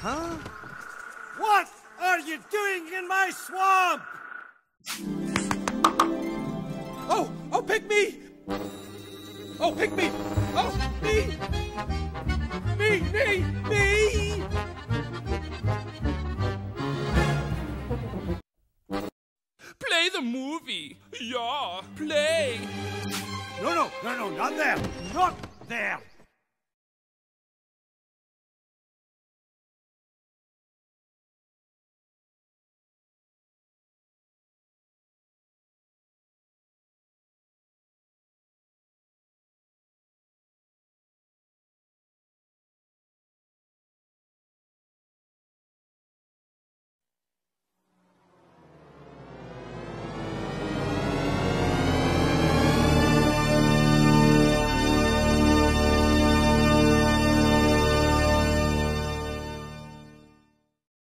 huh? What are you doing in my swamp? Oh, oh, pick me! Oh, pick me! Oh, me! Me, me, me! Play the movie! Yeah, play! No, no, no, no, not there! Not there!